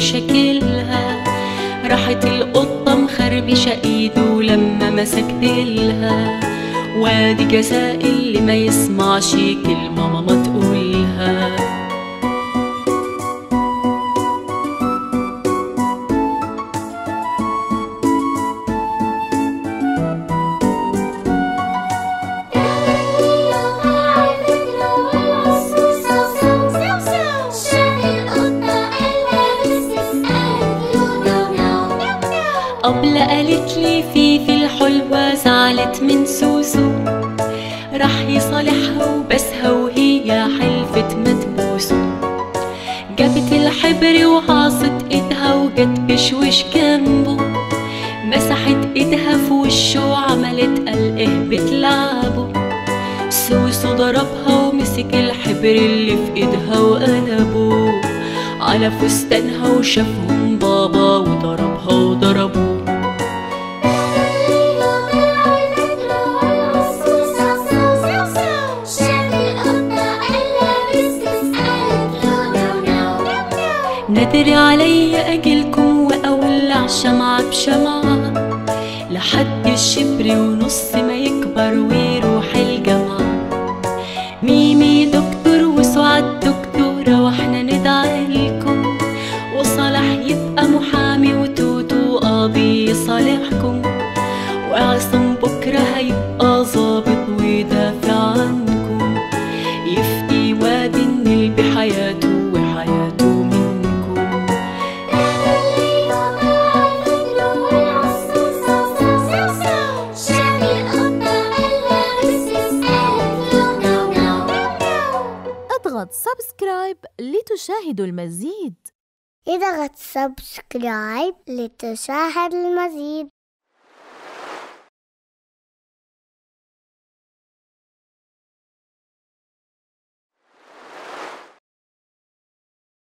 شكلها راحت القطة مخربشة إيده لما مسكت لها وادي جزاء اللي ما يسمعش كلمة ماما تقولها. أبلة قالت لي في في الحلوة زعلت من سوسو. راح يصالحها وبسها وهي حلفت ما تبوسه جابت الحبر وعاصت إيدها وجت بشوش جنبه. مسحت إيدها في وشه وعملت قال إيه بتلعبه. سوسو ضربها ومسك الحبر اللي في إيدها وقلبه. على فستانها وشافهم بابا وضربها وضربوه. نادر علي اجيلكم وأولع شمعة بشمعة. لحد الشبر ونص ما يكبر ويروح الجامعة ميمي دكتور وسعاد دكتورة وإحنا ندعي لكم. وصلاح يبقى محامي وتوتو قاضي يصالحكم وعصام بكرة هيبقى ظابط ويدافع اضغط subscribe لتشاهد المزيد اضغط subscribe لتشاهد المزيد.